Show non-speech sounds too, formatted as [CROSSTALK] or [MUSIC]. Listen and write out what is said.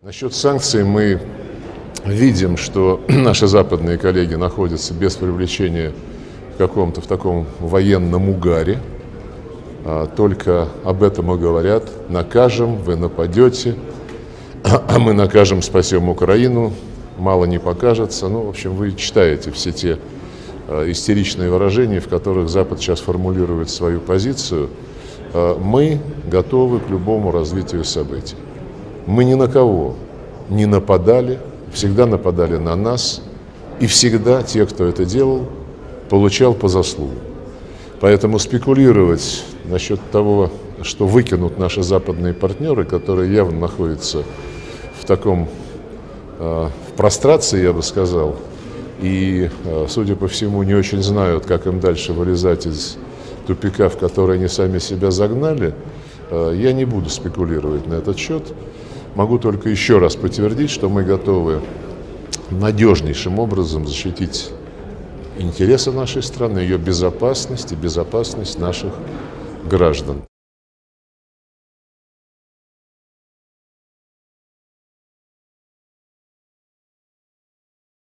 Насчет санкций мы видим, что [CLEARS THROAT] наши западные коллеги находятся без привлечения в каком-то в таком военном угаре. А, только об этом и говорят. Накажем, вы нападете, [CLEARS THROAT] а мы накажем, спасем Украину. Мало не покажется. Ну, в общем, вы читаете все те а, истеричные выражения, в которых Запад сейчас формулирует свою позицию. А, мы готовы к любому развитию событий. Мы ни на кого не нападали, всегда нападали на нас, и всегда те, кто это делал, получал по заслугам. Поэтому спекулировать насчет того, что выкинут наши западные партнеры, которые явно находятся в таком, э, в прострации, я бы сказал, и, э, судя по всему, не очень знают, как им дальше вылезать из тупика, в который они сами себя загнали, э, я не буду спекулировать на этот счет. Могу только еще раз подтвердить, что мы готовы надежнейшим образом защитить интересы нашей страны, ее безопасность и безопасность наших граждан.